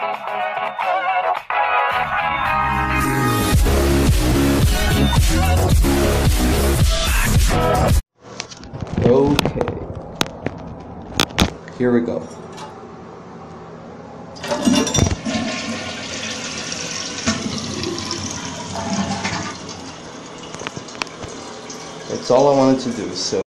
Okay. Here we go. That's all I wanted to do, so.